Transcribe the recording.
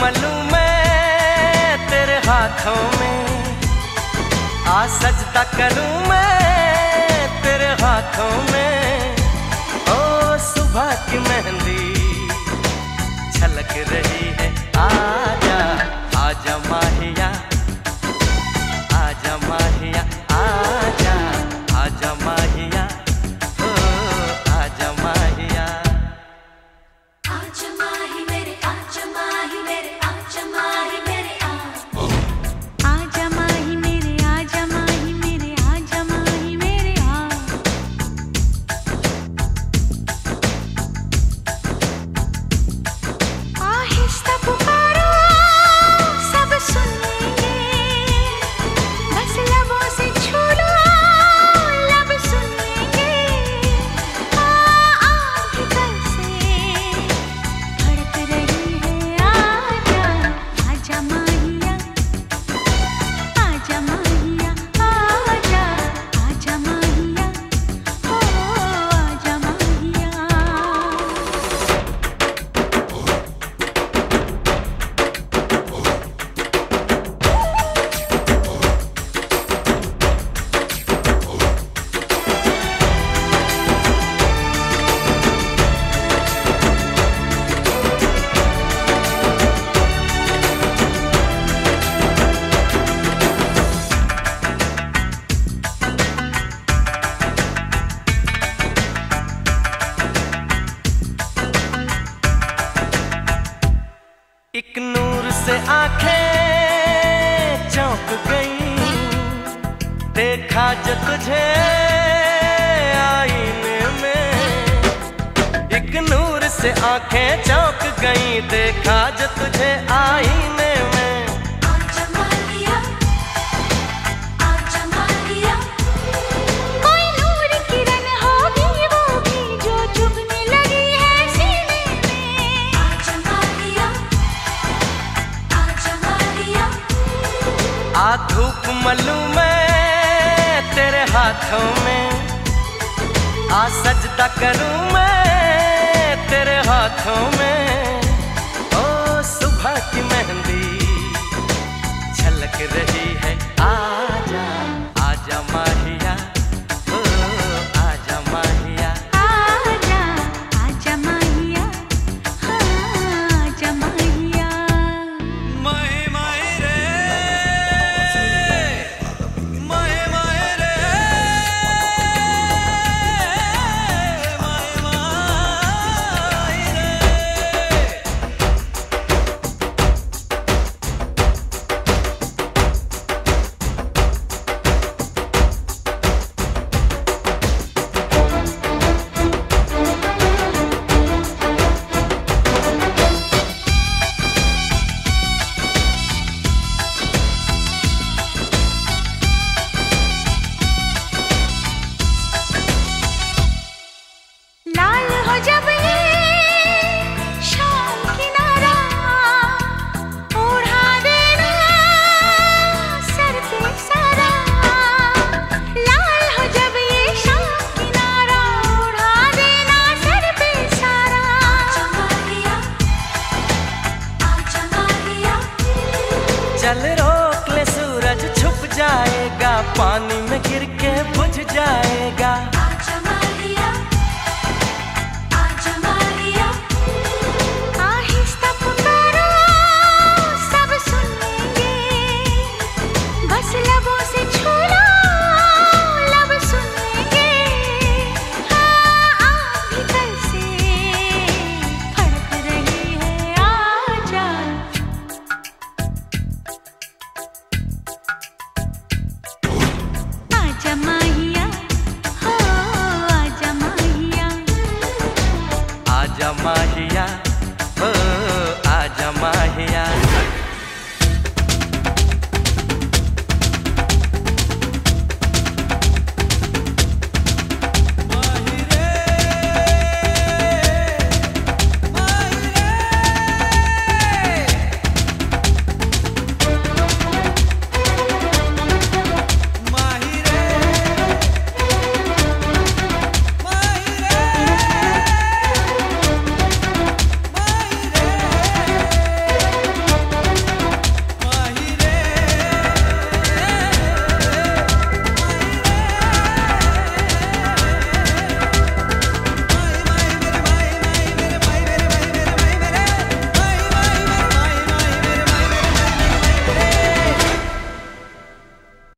मलू मैं तेरे हाथों में। आ सजदा करूँ मैं तेरे हाथों में। ओ, सुबह की मेहंदी छलक रही है आजा। आँखें चौंक गई। देखा जो तुझे आईने में। एक नूर से आँखें चौंक गई। देखा जो तुझे आईने धूप मलू मैं, तेरे हाथों में। आ सजदा करूँ मैं, तेरे हाथों में। ओ सुबह की मेहंदी a little